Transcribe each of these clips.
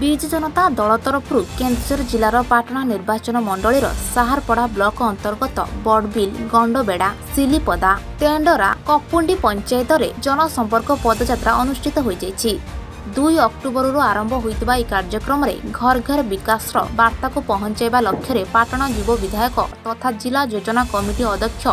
ବିଜୁ ଜନତା ଦଳ ତରଫରୁ କେନ୍ଦୁଝର ଜିଲ୍ଲାର ପାଟଣା ନିର୍ବାଚନ ମଣ୍ଡଳୀର ସାହାରପଡ଼ା ବ୍ଲକ ଅନ୍ତର୍ଗତ ବଡ଼ବିଲ୍ ଗଣ୍ଡବେଡ଼ା ସିଲିପଦା ତେଣ୍ଡରା କପୁଣ୍ଡି ପଞ୍ଚାୟତରେ ଜନସମ୍ପର୍କ ପଦଯାତ୍ରା ଅନୁଷ୍ଠିତ ହୋଇଯାଇଛି ଦୁଇ ଅକ୍ଟୋବରରୁ ଆରମ୍ଭ ହୋଇଥିବା ଏହି କାର୍ଯ୍ୟକ୍ରମରେ ଘର ଘର ବିକାଶର ବାର୍ତ୍ତାକୁ ପହଞ୍ଚାଇବା ଲକ୍ଷ୍ୟରେ ପାଟଣା ଯୁବ ବିଧାୟକ ତଥା ଜିଲ୍ଲା ଯୋଜନା କମିଟି ଅଧ୍ୟକ୍ଷ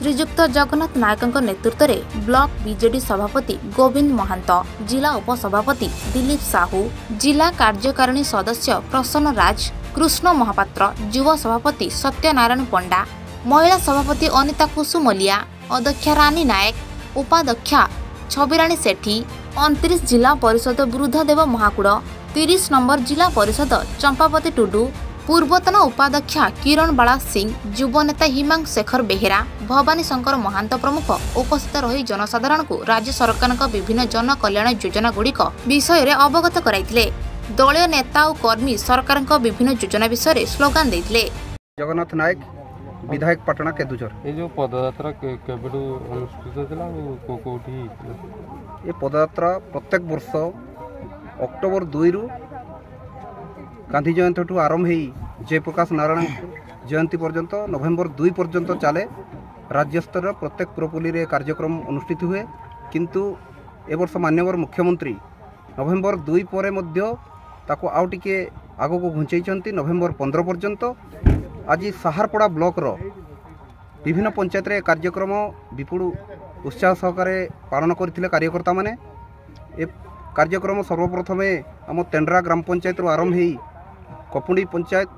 ଶ୍ରୀଯୁକ୍ତ ଜଗନ୍ନାଥ ନାୟକଙ୍କ ନେତୃତ୍ୱରେ ବ୍ଲକ ବିଜେଡି ସଭାପତି ଗୋବିନ୍ଦ ମହାନ୍ତ ଜିଲ୍ଲା ଉପସଭାପତି ଦିଲ୍ଲୀପ ସାହୁ ଜିଲ୍ଲା କାର୍ଯ୍ୟକାରିଣୀ ସଦସ୍ୟ ପ୍ରସନ୍ନ ରାଜ କୃଷ୍ଣ ମହାପାତ୍ର ଯୁବ ସଭାପତି ସତ୍ୟନାରାୟଣ ପଣ୍ଡା ମହିଳା ସଭାପତି ଅନିତା କୁସୁମଲିଆ ଅଧ୍ୟକ୍ଷା ରାନୀ ନାୟକ ଉପାଧ୍ୟକ୍ଷା ଛବିରାଣୀ ସେଠୀ ଅଣତିରିଶ ଜିଲ୍ଲା ପରିଷଦ ବୃଦ୍ଧଦେବ ମହାକୁଡ଼ ତିରିଶ ନମ୍ବର ଜିଲ୍ଲା ପରିଷଦ ଚମ୍ପାବତୀ ଟୁଡୁ ପୂର୍ବତନ ଉପାଧ୍ୟକ୍ଷ କିରଣ ବାଳା ସିଂ ଯୁବ ନେତା ହିମାଙ୍କ ଶେଖର ବେହେରା ଭବାନୀ ଶଙ୍କର ମହାନ୍ତ ପ୍ରମୁଖ ଉପସ୍ଥିତ ରହି ଜନସାଧାରଣଙ୍କୁ ରାଜ୍ୟ ସରକାରଙ୍କ ବିଭିନ୍ନ ଜନକଲ୍ୟାଣ ଯୋଜନାଗୁଡ଼ିକ ବିଷୟରେ ଅବଗତ କରାଇଥିଲେ ଦଳୀୟ ନେତା ଓ କର୍ମୀ ସରକାରଙ୍କ ବିଭିନ୍ନ ଯୋଜନା ବିଷୟରେ ସ୍ଲୋଗାନ ଦେଇଥିଲେ ଜଗନ୍ନାଥ ନାୟକ ବିଧାୟକ ପାଟଣା କେନ୍ଦୁଝର ଏ ଯେଉଁ ପଦଯାତ୍ରା କେବେଠୁ ଅନୁଷ୍ଠିତ ହୋଇଥିଲା କେଉଁଠି ଏ ପଦଯାତ୍ରା ପ୍ରତ୍ୟେକ ବର୍ଷ ଅକ୍ଟୋବର ଦୁଇରୁ গান্ধী জয়ন্তীঠু আরম্ভ হয়ে জয়প্রকাশ নারায়ণ জয়ন্তী পর্যন্ত নভেম্বর দুই পর্যন্ত চলে রাজ্যস্তরের প্রত্যেক পুরপুলিরে কার্যক্রম অনুষ্ঠিত হুয়ে কিন্তু এবর্ষ মান্যবর মুখ্যমন্ত্রী নভেম্বর দুই পরে মধ্য তাকে আউ টিকে আগুক ঘুঞ্চাইছেন নভেম্বর পনেরো পর্যন্ত আজ সাহারপড়া ব্লকর বিভিন্ন পঞ্চায়েত কার্যক্রম বিপুল উৎসাহ সহকারে পালন করে কার্যকর্তা মানে এ কার্যক্রম সর্বপ্রথমে আমার তেন্ড্রা গ্রাম পঞ্চায়েত আরম্ভ হয়ে কপুণ্ডি পঞ্চায়েত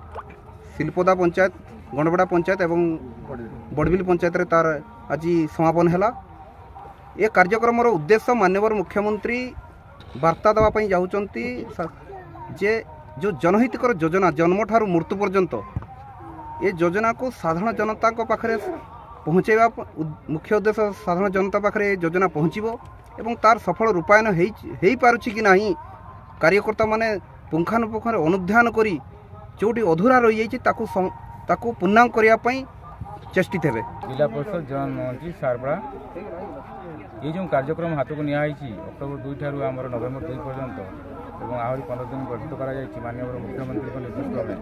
শিল্পদা পঞ্চায়েত গণ্ডবড়া পঞ্চায়েত এবং বড়বিল পঞ্চায়েতরে তার আজি সমাপন হেলা এ কার্যক্রমর উদ্দেশ্য মানবর মুখ্যমন্ত্রী বার্তা দেওয়া যাচ্ছেন যে যে জনহিতকর যোজনা জন্মঠার মৃত্যু পর্যন্ত ଏ ଯୋଜନାକୁ ସାଧାରଣ ଜନତାଙ୍କ ପାଖରେ ପହଞ୍ଚାଇବା ମୁଖ୍ୟ ଉଦ୍ଦେଶ୍ୟ ସାଧାରଣ ଜନତା ପାଖରେ ଏ ଯୋଜନା ପହଞ୍ଚିବ ଏବଂ ତାର ସଫଳ ରୂପାୟନ ହେଇ ହେଇପାରୁଛି କି ନାହିଁ କାର୍ଯ୍ୟକର୍ତ୍ତାମାନେ ପୁଙ୍ଖାନୁପୁଙ୍ଖରେ ଅନୁଧ୍ୟାନ କରି ଯେଉଁଠି ଅଧୁରା ରହିଯାଇଛି ତାକୁ ତାକୁ ପୂର୍ଣ୍ଣାଙ୍ଗ କରିବା ପାଇଁ ଚେଷ୍ଟିତ ହେବେ ଜିଲ୍ଲା ପରିଷଦ ଜନ ମନ୍ତ୍ରୀ ସାରବଡ଼ା ଏଇ ଯେଉଁ କାର୍ଯ୍ୟକ୍ରମ ହାତକୁ ନିଆହେଇଛି ଅକ୍ଟୋବର ଦୁଇଠାରୁ ଆମର ନଭେମ୍ବର ଦୁଇ ପର୍ଯ୍ୟନ୍ତ ଏବଂ ଆହୁରି ପନ୍ଦର ଦିନ ଗଠିତ କରାଯାଇଛି ମାନ୍ୟବର ମୁଖ୍ୟମନ୍ତ୍ରୀଙ୍କ ନେତୃତ୍ୱରେ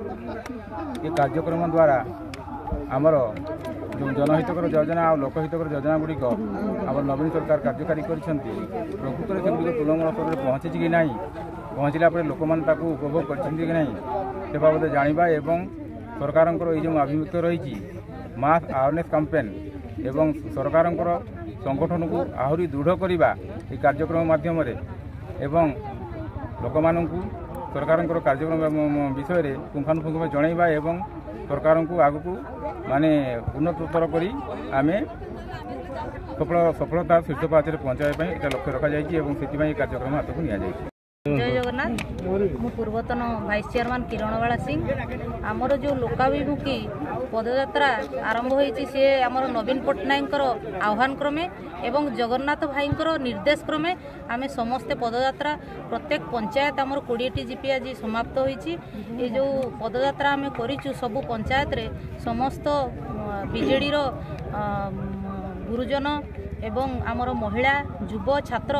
ଏ କାର୍ଯ୍ୟକ୍ରମ ଦ୍ୱାରା ଆମର জনহিতকর যোজনা আর লোকহিতকর যোজনাগুড়ি আমার নবীন সরকার কার্যকারী করেছেন প্রকৃতরে সেগুলি তৃণমূল স্তরে পৌঁছিছি কি না পৌঁছিলা পরে লোক তাকে উপভোগ করছেন কি না সে বাবদে জাঁয়া এবং সরকারঙ্কর এই যে আভিমুখ্য রয়েছে মাস আওয়ারনেস ক্যাম্পেন এবং সরকারঙ্কর সংগঠনকু আহরি দৃঢ় করা এই কার্যক্রম মাধ্যমে এবং লোকমানঙ্কু সরকারঙ্কর কার্যক্রম বিষয়ে পুঙ্খানুপুঙ্খ জনাইবা এবং ସରକାରଙ୍କୁ ଆଗକୁ ମାନେ ଉନ୍ନତତର କରି ଆମେ ସଫଳ ସଫଳତା ଶୀର୍ଷ ପାହାଚରେ ପହଞ୍ଚାଇବା ପାଇଁ ଏଇଟା ଲକ୍ଷ୍ୟ ରଖାଯାଇଛି ଏବଂ ସେଥିପାଇଁ ଏ କାର୍ଯ୍ୟକ୍ରମ ହାତକୁ ନିଆଯାଇଛି ନମସ୍କାର ମୁଁ ପୂର୍ବତନ ଭାଇସ୍ ଚେୟାରମ୍ୟାନ୍ କିରଣ ବାଳା ସିଂ ଆମର ଯେଉଁ ଲୋକାଭିମୁଖୀ ପଦଯାତ୍ରା ଆରମ୍ଭ ହୋଇଛି ସିଏ ଆମର ନବୀନ ପଟ୍ଟନାୟକଙ୍କର ଆହ୍ୱାନ କ୍ରମେ ଏବଂ ଜଗନ୍ନାଥ ଭାଇଙ୍କର ନିର୍ଦ୍ଦେଶ କ୍ରମେ ଆମେ ସମସ୍ତେ ପଦଯାତ୍ରା ପ୍ରତ୍ୟେକ ପଞ୍ଚାୟତ ଆମର କୋଡ଼ିଏଟି ଜିପି ଆଜି ସମାପ୍ତ ହୋଇଛି ଏ ଯେଉଁ ପଦଯାତ୍ରା ଆମେ କରିଛୁ ସବୁ ପଞ୍ଚାୟତରେ ସମସ୍ତ ବିଜେଡ଼ିର ଗୁରୁଜନ ଏବଂ ଆମର ମହିଳା ଯୁବ ଛାତ୍ର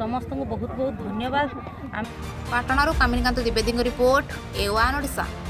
ସମସ୍ତଙ୍କୁ ବହୁତ ବହୁତ ଧନ୍ୟବାଦ ପାଟଣାରୁ କାମିନୀକାନ୍ତ ଦ୍ୱିବେଦୀଙ୍କ ରିପୋର୍ଟ ଏ ୱାନ୍ ଓଡ଼ିଶା